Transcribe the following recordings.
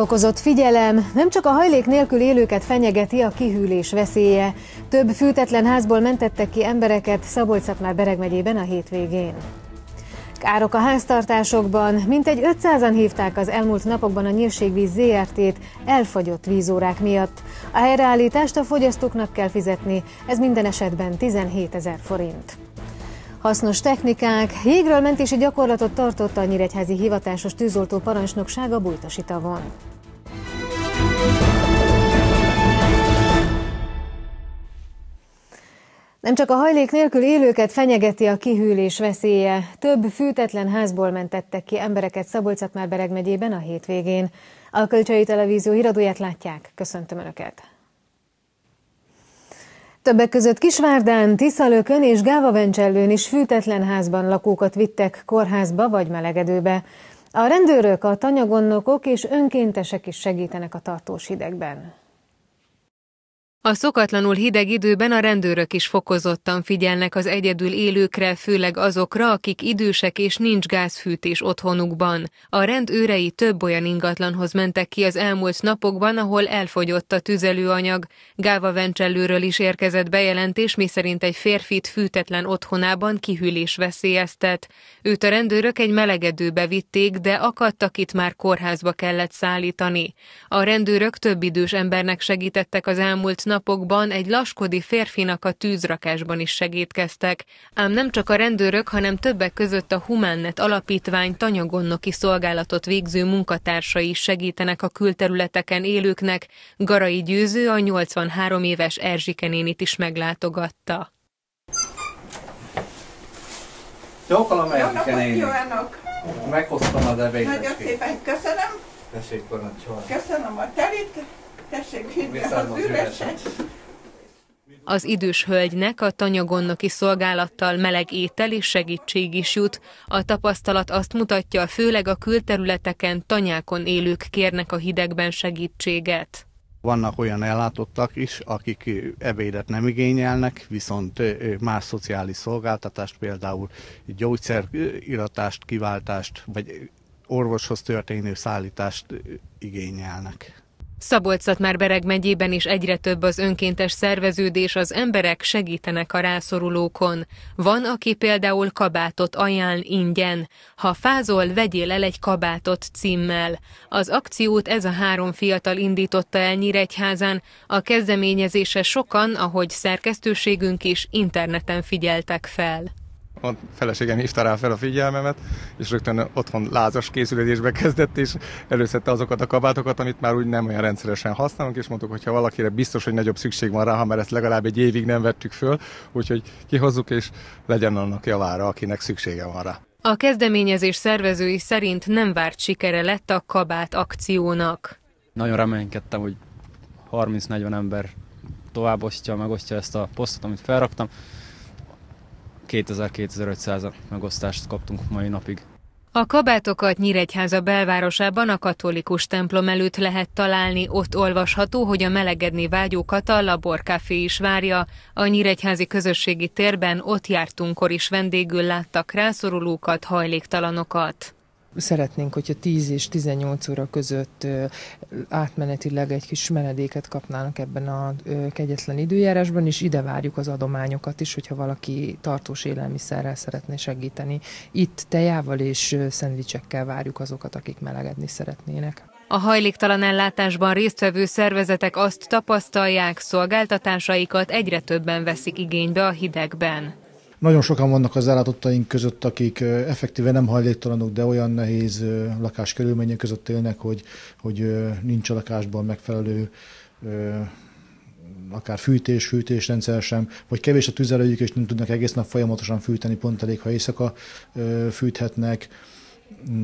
Fokozott figyelem, nem csak a hajlék nélkül élőket fenyegeti a kihűlés veszélye. Több fűtetlen házból mentettek ki embereket szabolcs már Bereg megyében a hétvégén. Károk a háztartásokban, mintegy 500-an hívták az elmúlt napokban a nyírségvíz ZRT-t elfagyott vízórák miatt. A helyreállítást a fogyasztóknak kell fizetni, ez minden esetben 17 ezer forint. Hasznos technikák, jégről mentési gyakorlatot tartott a Nyíregyházi Hivatásos Tűzoltó Parancsnoksága Bújtosi tavon. Nem csak a hajlék nélkül élőket fenyegeti a kihűlés veszélye. Több fűtetlen házból mentettek ki embereket szabolcs Bereg megyében a hétvégén. A Kölcsei Televízió híradóját látják. Köszöntöm Önöket! Többek között Kisvárdán, Tiszalökön és Gávavencsellőn is fűtetlen házban lakókat vittek kórházba vagy melegedőbe. A rendőrök, a tanyagonnokok és önkéntesek is segítenek a tartós hidegben. A szokatlanul hideg időben a rendőrök is fokozottan figyelnek az egyedül élőkre, főleg azokra, akik idősek és nincs gázfűtés otthonukban. A rendőrei több olyan ingatlanhoz mentek ki az elmúlt napokban, ahol elfogyott a tüzelőanyag. Gáva Vencsellőről is érkezett bejelentés, miszerint egy férfit fűtetlen otthonában kihűlés veszélyeztet. Őt a rendőrök egy melegedőbe vitték, de akadtak itt már kórházba kellett szállítani. A rendőrök több idős embernek segítettek az elmúlt napokban egy laskodi férfinak a tűzrakásban is segítkeztek, ám nem csak a rendőrök, hanem többek között a Humánnet alapítvány tanyagonnoki szolgálatot végző munkatársai is segítenek a külterületeken élőknek. Garai Győző a 83 éves Erzsike nénit is meglátogatta. Jó napot Meghoztam az ebédet. Nagyon szépen köszönöm. Tessék parancsolni. Köszönöm a telit. Tessék hűtve az üreset. Az idős hölgynek a tanyagonnoki szolgálattal meleg étel és segítség is jut. A tapasztalat azt mutatja, főleg a külterületeken tanyákon élők kérnek a hidegben segítséget. Vannak olyan ellátottak is, akik ebédet nem igényelnek, viszont más szociális szolgáltatást, például gyógyszeriratást, kiváltást, vagy orvoshoz történő szállítást igényelnek szabolcs már Bereg megyében is egyre több az önkéntes szerveződés, az emberek segítenek a rászorulókon. Van, aki például kabátot ajánl ingyen. Ha fázol, vegyél el egy kabátot címmel. Az akciót ez a három fiatal indította el Nyíregyházán. A kezdeményezése sokan, ahogy szerkesztőségünk is, interneten figyeltek fel a feleségem hívta rá fel a figyelmemet, és rögtön otthon lázas készülődésbe kezdett, és előszette azokat a kabátokat, amit már úgy nem olyan rendszeresen használunk, és mondtuk, hogy ha valakire biztos, hogy nagyobb szükség van rá, ha mert ezt legalább egy évig nem vettük föl, úgyhogy kihozzuk, és legyen annak javára, akinek szüksége van rá. A kezdeményezés szervezői szerint nem várt sikere lett a kabát akciónak. Nagyon reménykedtem, hogy 30-40 ember továbbosztja, megosztja ezt a posztot, amit felraktam. 2000-2500 megosztást kaptunk mai napig. A kabátokat Nyíregyháza belvárosában a katolikus templom előtt lehet találni, ott olvasható, hogy a melegedni vágyókat a laborkafé is várja. A Nyíregyházi közösségi térben ott jártunkkor is vendégül láttak rászorulókat, hajléktalanokat. Szeretnénk, hogyha 10 és 18 óra között átmenetileg egy kis menedéket kapnának ebben a kegyetlen időjárásban, és ide várjuk az adományokat is, hogyha valaki tartós élelmiszerrel szeretné segíteni. Itt tejával és szendvicsekkel várjuk azokat, akik melegedni szeretnének. A hajléktalan ellátásban résztvevő szervezetek azt tapasztalják, szolgáltatásaikat egyre többen veszik igénybe a hidegben. Nagyon sokan vannak az ellátottaink között, akik effektíve nem hajléktalanok, de olyan nehéz lakáskörülmények között élnek, hogy, hogy nincs a lakásban megfelelő akár fűtés, fűtésrendszer sem, vagy kevés a tüzelőjük, és nem tudnak egész nap folyamatosan fűteni, pont elég, ha éjszaka fűthetnek.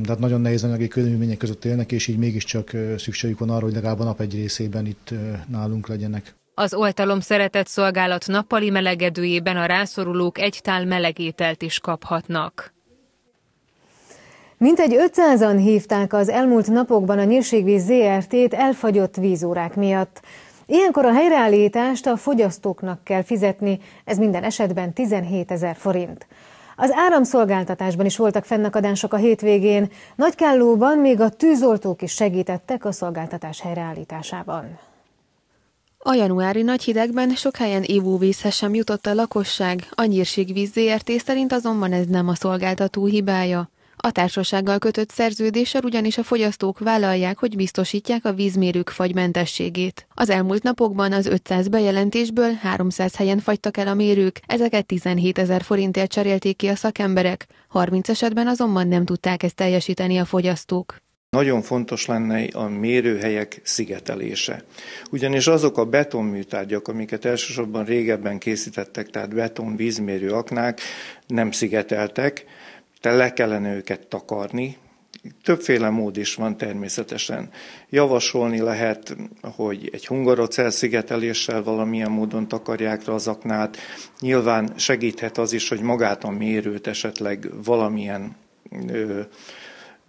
Tehát nagyon nehéz anyagi körülmények között élnek, és így mégiscsak szükségük van arra, hogy legalább a nap egy részében itt nálunk legyenek. Az oltalom szeretett szolgálat nappali melegedőjében a rászorulók egy tál melegételt is kaphatnak. Mintegy 500-an hívták az elmúlt napokban a Nyírségvíz ZRT-t elfagyott vízórák miatt. Ilyenkor a helyreállítást a fogyasztóknak kell fizetni, ez minden esetben 17 ezer forint. Az áramszolgáltatásban is voltak fennakadások a hétvégén. Nagykállóban még a tűzoltók is segítettek a szolgáltatás helyreállításában. A januári nagy hidegben sok helyen ivóvízhez sem jutott a lakosság, a nyírségvíz ZRT szerint azonban ez nem a szolgáltató hibája. A társasággal kötött szerződéssel ugyanis a fogyasztók vállalják, hogy biztosítják a vízmérők fagymentességét. Az elmúlt napokban az 500 bejelentésből 300 helyen fagytak el a mérők, ezeket 17 ezer forintért cserélték ki a szakemberek, 30 esetben azonban nem tudták ezt teljesíteni a fogyasztók. Nagyon fontos lenne a mérőhelyek szigetelése. Ugyanis azok a betonműtárgyak, amiket elsősorban régebben készítettek, tehát beton, vízmérő aknák, nem szigeteltek, tehát le kellene őket takarni. Többféle mód is van természetesen. Javasolni lehet, hogy egy hungarocell szigeteléssel valamilyen módon takarják rá az aknát. Nyilván segíthet az is, hogy magát a mérőt esetleg valamilyen ö,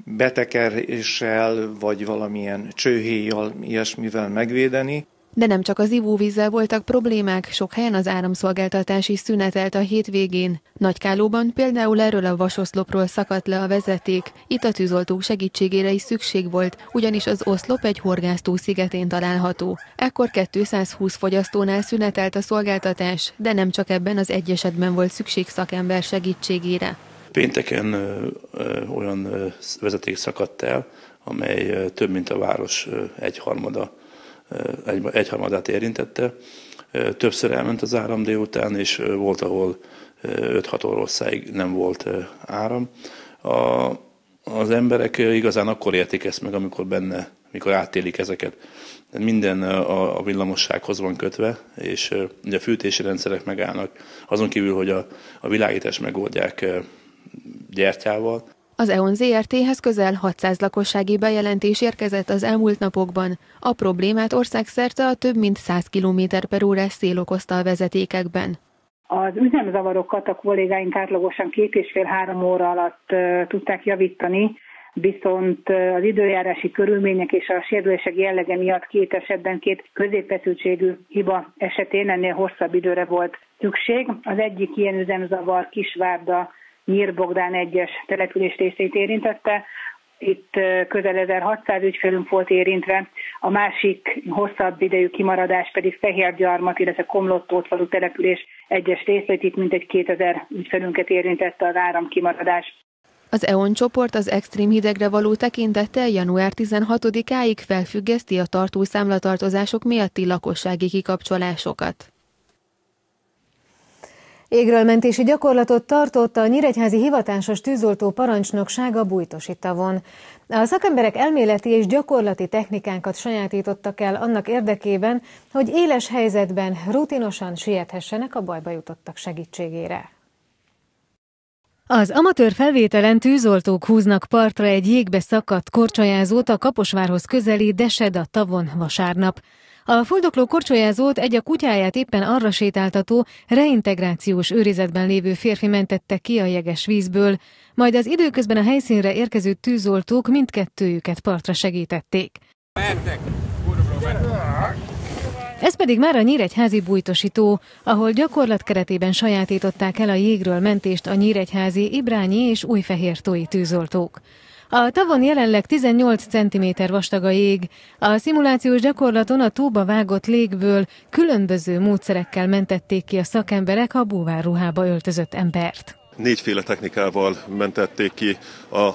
betekeréssel, vagy valamilyen csőhéjjal, ilyesmivel megvédeni. De nem csak az ivóvízzel voltak problémák, sok helyen az áramszolgáltatás is szünetelt a hétvégén. Nagykálóban például erről a vasoszlopról szakadt le a vezeték. Itt a tűzoltók segítségére is szükség volt, ugyanis az oszlop egy horgásztó szigetén található. Ekkor 220 fogyasztónál szünetelt a szolgáltatás, de nem csak ebben az egy esetben volt szükség szakember segítségére. Pénteken olyan vezeték szakadt el, amely több mint a város egyharmada egy, egyharmadát érintette. Többször elment az áram délután, és volt, ahol 5-6 oroszáig nem volt áram. A, az emberek igazán akkor értik ezt meg, amikor benne, amikor átélik ezeket. Minden a, a villamossághoz van kötve, és ugye a fűtési rendszerek megállnak. Azon kívül, hogy a, a világítás megoldják gyertyával, az EON ZRT-hez közel 600 lakossági bejelentés érkezett az elmúlt napokban. A problémát országszerte a több mint 100 km per órás szél okozta a vezetékekben. Az üzemzavarokat a kollégáink átlagosan két és fél-három óra alatt tudták javítani, viszont az időjárási körülmények és a sérülések jellege miatt két esetben két középfeszültségű hiba esetén ennél hosszabb időre volt szükség. Az egyik ilyen üzemzavar Kisvárda Nyírbogdán egyes település részét érintette. Itt közel 1600 ügyfelünk volt érintve, a másik hosszabb idejű kimaradás pedig Fehérgyarmat, illetve Komlottót való település egyes részét, itt mintegy 2000 ügyfelünket érintette az áramkimaradás. Az EON csoport az extrém hidegre való tekintettel január 16-áig felfüggeszti a tartószámlatartozások miatti lakossági kikapcsolásokat. Égről mentési gyakorlatot tartott a Nyíregyházi Hivatásos Tűzoltó Parancsnoksága Bújtosi tavon. A szakemberek elméleti és gyakorlati technikánkat sajátítottak el annak érdekében, hogy éles helyzetben rutinosan siethessenek a bajba jutottak segítségére. Az amatőr felvételen tűzoltók húznak partra egy jégbe szakadt korcsajázót a Kaposvárhoz közeli Deseda tavon vasárnap. A fuldokló korcsolyázót egy a kutyáját éppen arra sétáltató, reintegrációs őrizetben lévő férfi mentette ki a jeges vízből, majd az időközben a helyszínre érkező tűzoltók mindkettőjüket partra segítették. Ez pedig már a Nyíregyházi bújtosító, ahol gyakorlat keretében sajátították el a jégről mentést a Nyíregyházi, Ibrányi és Újfehértói tűzoltók. A tavon jelenleg 18 cm vastag a jég. A szimulációs gyakorlaton a tóba vágott légből különböző módszerekkel mentették ki a szakemberek a búvárruhába öltözött embert négyféle technikával mentették ki a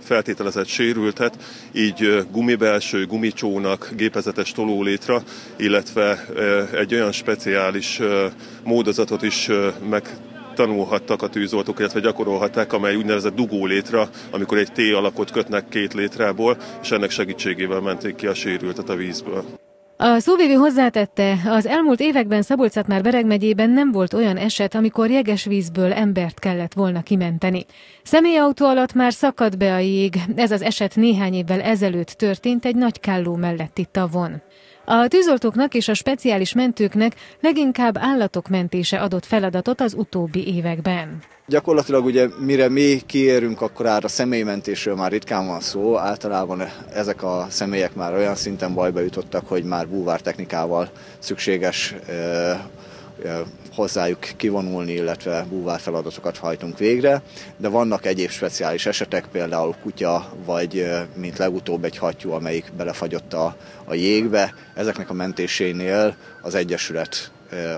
feltételezett sérültet, így gumibelső, gumicsónak, gépezetes tolólétra, illetve egy olyan speciális módozatot is meg tanulhattak a tűzoltók, illetve gyakorolhatták, amely úgynevezett dugó létre, amikor egy T alakot kötnek két létrából, és ennek segítségével menték ki a sérültet a vízből. A szóvévő hozzátette, az elmúlt években szabolcs már Bereg megyében nem volt olyan eset, amikor jeges vízből embert kellett volna kimenteni. Személyautó alatt már szakadt be a jég, ez az eset néhány évvel ezelőtt történt egy nagy kálló melletti tavon. A tűzoltóknak és a speciális mentőknek leginkább állatok mentése adott feladatot az utóbbi években. Gyakorlatilag ugye mire mi kiérünk, akkor a személymentésről már ritkán van szó. Általában ezek a személyek már olyan szinten bajba jutottak, hogy már búvártechnikával szükséges hozzájuk kivonulni, illetve búvár feladatokat hajtunk végre, de vannak egyéb speciális esetek, például kutya, vagy mint legutóbb egy hattyú, amelyik belefagyott a, a jégbe. Ezeknek a mentésénél az Egyesület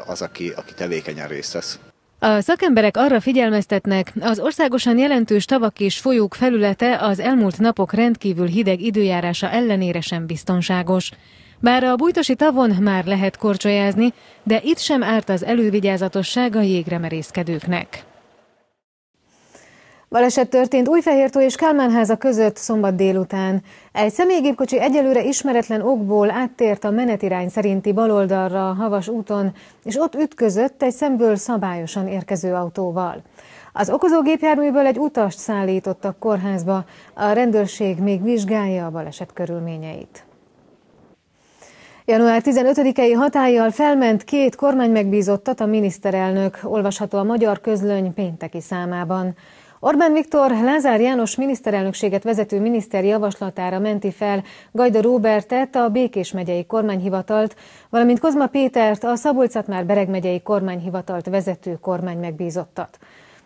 az, aki, aki tevékenyen részt vesz. A szakemberek arra figyelmeztetnek, az országosan jelentős tavak és folyók felülete az elmúlt napok rendkívül hideg időjárása ellenére sem biztonságos. Bár a bújtosi tavon már lehet korcsolyázni, de itt sem árt az elővigyázatosság a jégre merészkedőknek. Baleset történt Újfehértó és Kálmánháza között szombat délután. Egy személygépkocsi egyelőre ismeretlen okból áttért a menetirány szerinti baloldalra a Havas úton, és ott ütközött egy szemből szabályosan érkező autóval. Az okozó gépjárműből egy utast szállítottak kórházba, a rendőrség még vizsgálja a baleset körülményeit. Január 15-i hatállyal felment két kormánymegbízottat a miniszterelnök, olvasható a magyar közlöny pénteki számában. Orbán Viktor Lázár János miniszterelnökséget vezető miniszter javaslatára menti fel Gajda Róbertet, a Békés megyei kormányhivatalt, valamint Kozma Pétert, a szabolcs már Bereg megyei kormányhivatalt vezető kormány megbízottat.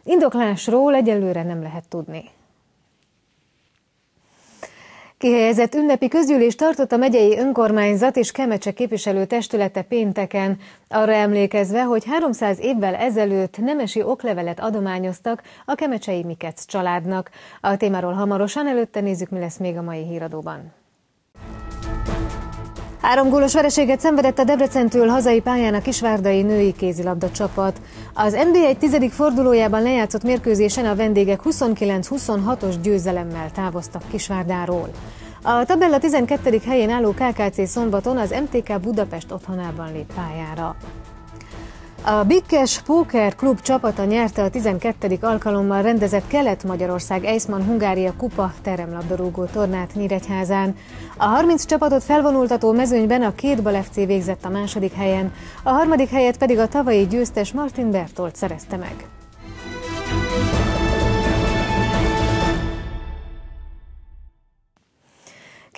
Indoklásról egyelőre nem lehet tudni. Kihelyezett ünnepi közgyűlés tartott a megyei önkormányzat és Kemecse képviselő testülete pénteken, arra emlékezve, hogy 300 évvel ezelőtt nemesi oklevelet adományoztak a kemecsei Mikec családnak. A témáról hamarosan előtte nézzük, mi lesz még a mai híradóban. Három gólos vereséget szenvedett a Debrecentől hazai pályán a kisvárdai női kézilabda csapat. Az NBA tizedik fordulójában lejátszott mérkőzésen a vendégek 29-26-os győzelemmel távoztak Kisvárdáról. A tabella 12. helyén álló KKC szombaton az MTK Budapest otthonában lép pályára. A Bikkes Póker Klub csapata nyerte a 12. alkalommal rendezett Kelet-Magyarország Eisman Hungária Kupa teremlabdarúgó tornát Nyíregyházán. A 30 csapatot felvonultató mezőnyben a két Bal FC végzett a második helyen, a harmadik helyet pedig a tavalyi győztes Martin Bertolt szerezte meg.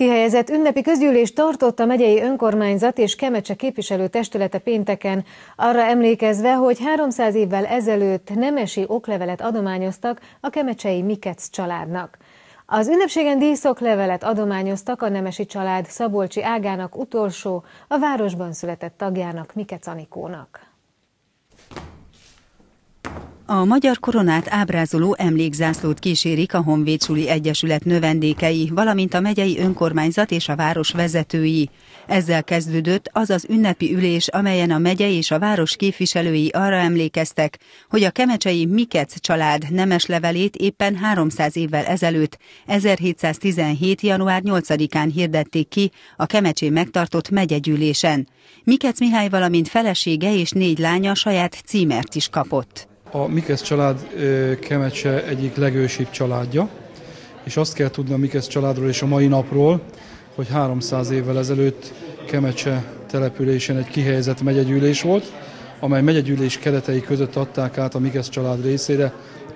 Kihelyezett ünnepi közgyűlés tartott a megyei önkormányzat és Kemecse képviselő testülete pénteken, arra emlékezve, hogy 300 évvel ezelőtt nemesi oklevelet adományoztak a kemecsei Mikec családnak. Az ünnepségen díszoklevelet adományoztak a nemesi család Szabolcsi ágának utolsó, a városban született tagjának Mikec Anikónak. A magyar koronát ábrázoló emlékzászlót kísérik a Honvédsuli Egyesület növendékei, valamint a megyei önkormányzat és a város vezetői. Ezzel kezdődött az az ünnepi ülés, amelyen a megye és a város képviselői arra emlékeztek, hogy a kemecsei Mikec család nemes levelét éppen 300 évvel ezelőtt, 1717. január 8-án hirdették ki a kemecsé megtartott megyegyűlésen. Mikec Mihály, valamint felesége és négy lánya saját címert is kapott. A Mikesz család Kemecse egyik legősibb családja, és azt kell tudni a Mikesz családról és a mai napról, hogy 300 évvel ezelőtt Kemecse településen egy kihelyezett megyegyűlés volt, amely megyegyűlés keretei között adták át a Mikesz család részére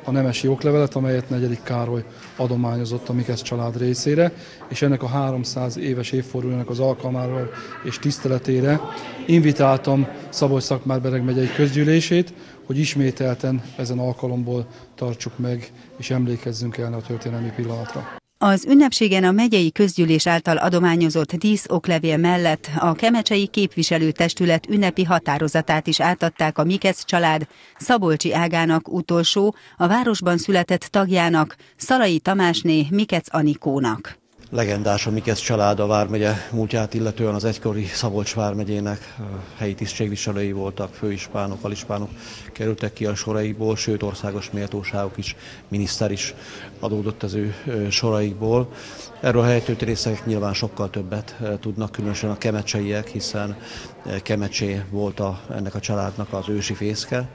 a nemesi oklevelet, amelyet negyedik Károly adományozott a Mikesz család részére, és ennek a 300 éves évfordulónak az alkalmáról és tiszteletére invitáltam Szabolcs Szakmárbereg megyei közgyűlését, hogy ismételten ezen alkalomból tartsuk meg és emlékezzünk el a történelmi pillanatra. Az ünnepségen a megyei közgyűlés által adományozott díszoklevél mellett a Kemecsei Képviselőtestület ünnepi határozatát is átadták a Mikesz család Szabolcsi ágának utolsó, a városban született tagjának, Szalai Tamásné Mikec Anikónak legendás a Mikesz család a Vármegye múltját illetően az egykori Szabolcs Vármegyének helyi tisztségviselői voltak, főispánok, alispánok kerültek ki a soraikból, sőt országos méltóságok is, miniszter is adódott az ő soraikból. Erről a helytőtérészek nyilván sokkal többet tudnak, különösen a kemecseiek, hiszen Kemecsé volt a, ennek a családnak az ősi fészke.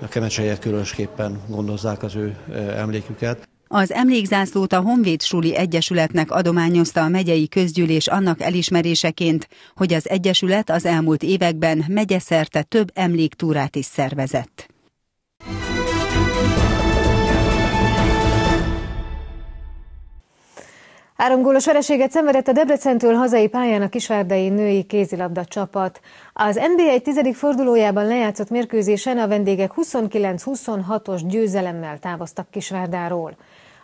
A kemecseiek különösképpen gondozzák az ő emléküket. Az emlékzászlót a Honvéd Suli Egyesületnek adományozta a megyei közgyűlés annak elismeréseként, hogy az Egyesület az elmúlt években megyeszerte több emléktúrát is szervezett. Három gólos vereséget szenvedett a Debrecentől hazai pályán a kisvárdai női kézilabda csapat. Az NBA egy tizedik fordulójában lejátszott mérkőzésen a vendégek 29-26-os győzelemmel távoztak Kisvárdáról.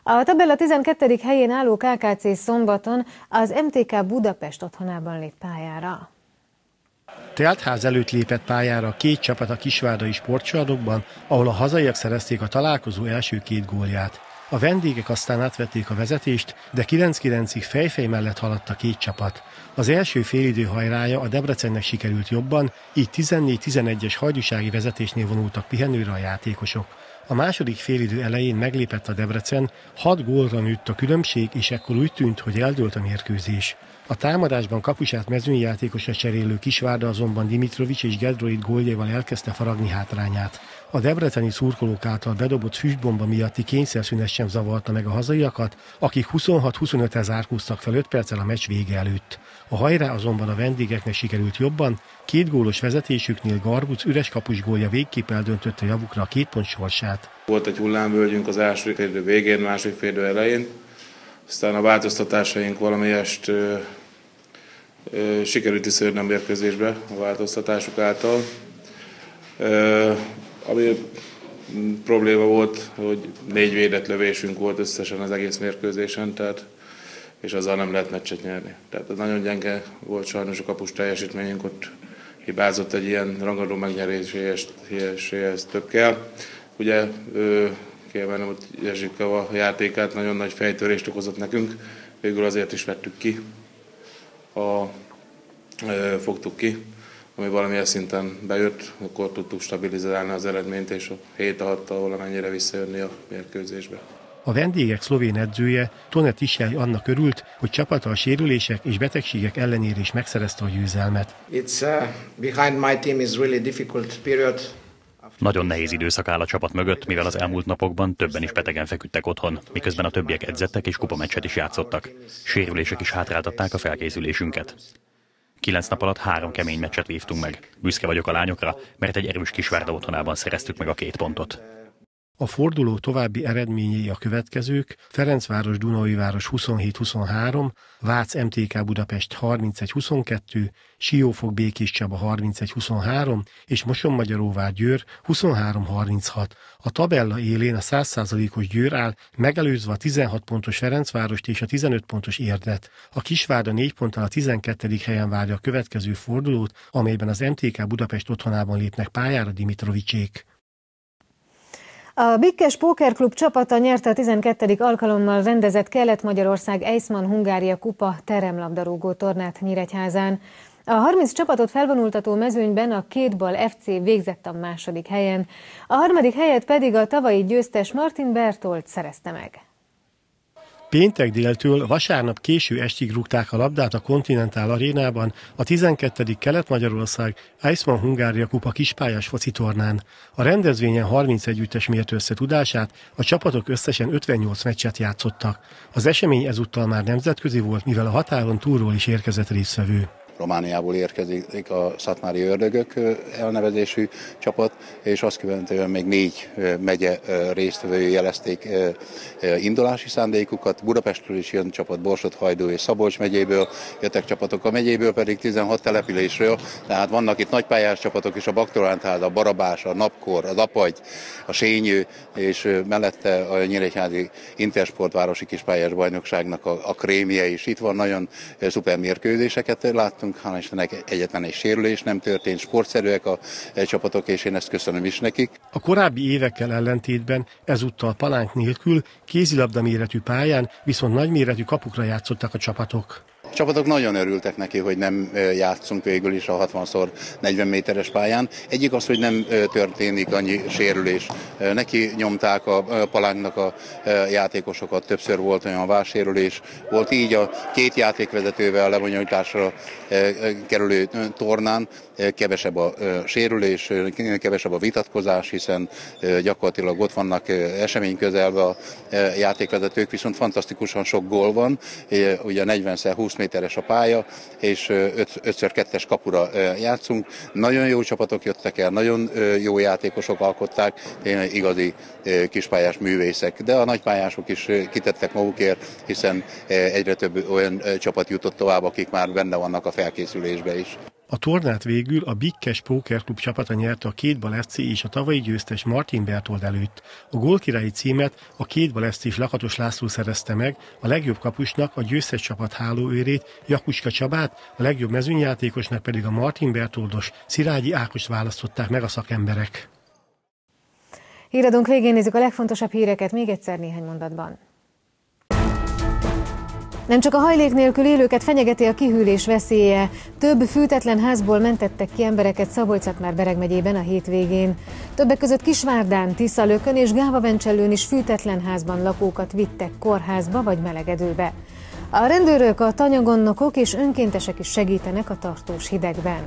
A tabella 12. helyén álló KKC szombaton az MTK Budapest otthonában lép pályára. Teltház előtt lépett pályára két csapat a kisvárdai sportcsarnokban, ahol a hazaiak szerezték a találkozó első két gólját. A vendégek aztán átvették a vezetést, de 9-9-ig fejfej mellett haladt a két csapat. Az első félidő hajrája a Debrecennek sikerült jobban, így 14-11-es hajdúsági vezetésnél vonultak pihenőre a játékosok. A második félidő elején meglépett a Debrecen, hat gólra nőtt a különbség, és ekkor úgy tűnt, hogy eldőlt a mérkőzés. A támadásban kapusát mezőnyjátékosra cserélő Kisvárda azonban Dimitrovics és Gedroid góljával elkezdte faragni hátrányát. A debreceni szurkolók által bedobott füstbomba miatti kényszerszünet sem zavarta meg a hazaiakat, akik 26-25 zárkóztak fel 5 perccel a meccs vége előtt. A hajrá azonban a vendégeknek sikerült jobban, két gólos vezetésüknél Garbuc üres kapus gólja végképp eldöntötte javukra a két pont sorsát. Volt egy hullámvölgyünk az első félidő végén, második félidő elején, aztán a változtatásaink valamelyest ö, ö, sikerült is a mérkőzésbe a változtatásuk által. Ami probléma volt, hogy négy védett lövésünk volt összesen az egész mérkőzésen, tehát és azzal nem lehet meccset nyerni. Tehát ez nagyon gyenge volt sajnos a kapus teljesítményünk, ott hibázott egy ilyen rangadó megnyeréséhez több kell. Ugye kiemelnem, hogy Jezsika a játékát nagyon nagy fejtörést okozott nekünk, végül azért is vettük ki, ha fogtuk ki ami valamilyen szinten bejött, akkor tudtuk stabilizálni az eredményt, és a 7 6 valamennyire visszajönni a mérkőzésbe. A vendégek szlovén edzője Tonet Isjály annak örült, hogy csapata a sérülések és betegségek ellenére is megszerezte a győzelmet. It's, uh, behind my team is really difficult period. Nagyon nehéz időszak áll a csapat mögött, mivel az elmúlt napokban többen is betegen feküdtek otthon, miközben a többiek edzettek és kupameccset is játszottak. Sérülések is hátráltatták a felkészülésünket. Kilenc nap alatt három kemény meccset vívtunk meg. Büszke vagyok a lányokra, mert egy erős kisvárda otthonában szereztük meg a két pontot. A forduló további eredményei a következők, Ferencváros Dunai város 27-23, Vác MTK Budapest 31-22, Siófok Békés Csaba 31-23 és Moson-Magyaróvár Győr 23-36. A tabella élén a 100%-os Győr áll, megelőzve a 16 pontos Ferencvárost és a 15 pontos Érdet. A Kisvárda 4 ponttal a 12. helyen várja a következő fordulót, amelyben az MTK Budapest otthonában lépnek pályára Dimitrovicsék. A Bikkes Klub csapata nyerte a 12. alkalommal rendezett Kelet-Magyarország Eisman Hungária Kupa teremlabdarúgó tornát Nyíregyházán. A 30 csapatot felvonultató mezőnyben a Kétbal FC végzett a második helyen, a harmadik helyet pedig a tavalyi győztes Martin Bertolt szerezte meg. Péntek déltől vasárnap késő estig rúgták a labdát a Continental arénában a 12. Kelet-Magyarország Eisman Hungária Kupa kispályás focitornán. A rendezvényen 31 ütes mért össze tudását, a csapatok összesen 58 meccset játszottak. Az esemény ezúttal már nemzetközi volt, mivel a határon túlról is érkezett résztvevő. Romániából érkezik a Szatmári Ördögök elnevezésű csapat, és azt követően még négy megye résztvevői jelezték indulási szándékukat. Budapestről is jön csapat, Borsod, Hajdú és Szabolcs megyéből, jöttek csapatok a megyéből pedig 16 településről, tehát vannak itt nagypályás csapatok is, a Baktorántád, a Barabás, a Napkor, az Apagy, a Sényő, és mellette a Nyíregyházi Intersport városi kispályás bajnokságnak a, a krémje is. Itt van nagyon szuper mérkőzéseket láttunk, játszottunk, hála Istennek egyetlen egy sérülés nem történt, sportszerűek a csapatok, és én ezt köszönöm is nekik. A korábbi évekkel ellentétben ezúttal palánk nélkül kézilabda méretű pályán, viszont nagyméretű kapukra játszottak a csapatok csapatok nagyon örültek neki, hogy nem játszunk végül is a 60 40 méteres pályán. Egyik az, hogy nem történik annyi sérülés. Neki nyomták a palánknak a játékosokat, többször volt olyan vársérülés. Volt így a két játékvezetővel lebonyolításra kerülő tornán kevesebb a sérülés, kevesebb a vitatkozás, hiszen gyakorlatilag ott vannak esemény közelben a játékvezetők, viszont fantasztikusan sok gól van, ugye 40-20 méteres a pálya, és 5x2-es kapura játszunk. Nagyon jó csapatok jöttek el, nagyon jó játékosok alkották, igazi kispályás művészek, de a nagypályások is kitettek magukért, hiszen egyre több olyan csapat jutott tovább, akik már benne vannak a felkészülésbe is. A tornát végül a Bikkes Poker Klub csapata nyerte a két baleszci és a tavalyi győztes Martin Bertold előtt. A gólkirályi címet a két baleszci és Lakatos László szerezte meg, a legjobb kapusnak a győztes csapat hálóőrét, Jakuska Csabát, a legjobb mezőnyjátékosnak pedig a Martin Bertoldos Szilágyi Ákos választották meg a szakemberek. Híradónk végén nézzük a legfontosabb híreket még egyszer néhány mondatban. Nem csak a hajlék nélkül élőket fenyegeti a kihűlés veszélye. Több fűtetlen házból mentettek ki embereket szabolcs már Bereg megyében a hétvégén. Többek között Kisvárdán, Tiszalökön és Gávavencsellőn is fűtetlen házban lakókat vittek kórházba vagy melegedőbe. A rendőrök, a tanyagonnokok és önkéntesek is segítenek a tartós hidegben.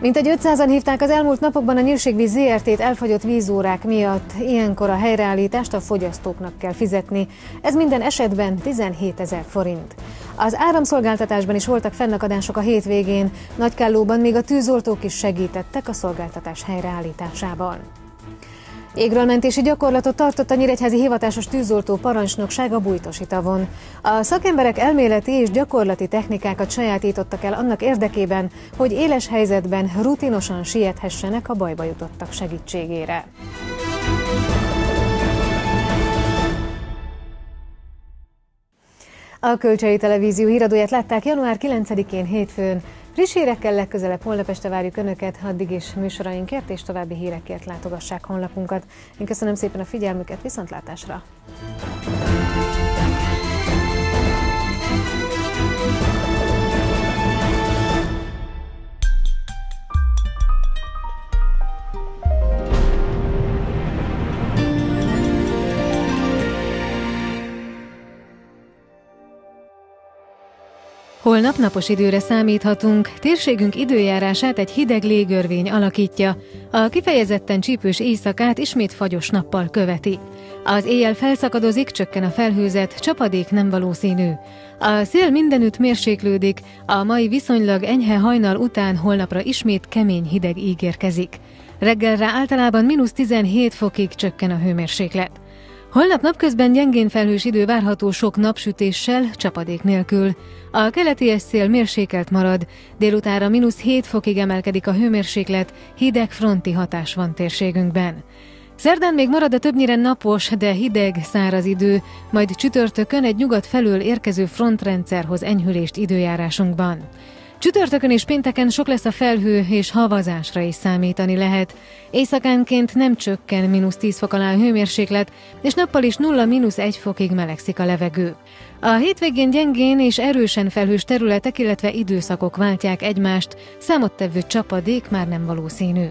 Mintegy 500-an hívták az elmúlt napokban a nyírségvíz ZRT-t elfagyott vízórák miatt. Ilyenkor a helyreállítást a fogyasztóknak kell fizetni. Ez minden esetben 17 ezer forint. Az áramszolgáltatásban is voltak fennakadások a hétvégén. Nagykállóban még a tűzoltók is segítettek a szolgáltatás helyreállításában. Égről gyakorlatot tartott a Nyíregyházi Hivatásos Tűzoltó Parancsnokság a Bújtosi tavon. A szakemberek elméleti és gyakorlati technikákat sajátítottak el annak érdekében, hogy éles helyzetben rutinosan siethessenek a bajba jutottak segítségére. A Kölcsei Televízió híradóját látták január 9-én hétfőn. Friss hírekkel legközelebb holnap este várjuk Önöket, addig is műsorainkért és további hírekért látogassák honlapunkat. Én köszönöm szépen a figyelmüket, viszontlátásra! Holnap napos időre számíthatunk, térségünk időjárását egy hideg légörvény alakítja, a kifejezetten csípős éjszakát ismét fagyos nappal követi. Az éjjel felszakadozik, csökken a felhőzet, csapadék nem valószínű. A szél mindenütt mérséklődik, a mai viszonylag enyhe hajnal után holnapra ismét kemény hideg ígérkezik. Reggelre általában mínusz 17 fokig csökken a hőmérséklet. Holnap napközben gyengén felhős idő várható sok napsütéssel, csapadék nélkül. A keleti szél mérsékelt marad, délutára mínusz 7 fokig emelkedik a hőmérséklet, hideg fronti hatás van térségünkben. Szerdán még marad a többnyire napos, de hideg, száraz idő, majd csütörtökön egy nyugat felől érkező frontrendszer hoz enyhülést időjárásunkban. Csütörtökön és pénteken sok lesz a felhő, és havazásra is számítani lehet. Éjszakánként nem csökken mínusz 10 fok alá a hőmérséklet, és nappal is 0-1 fokig melegszik a levegő. A hétvégén gyengén és erősen felhős területek, illetve időszakok váltják egymást, számottevő csapadék már nem valószínű.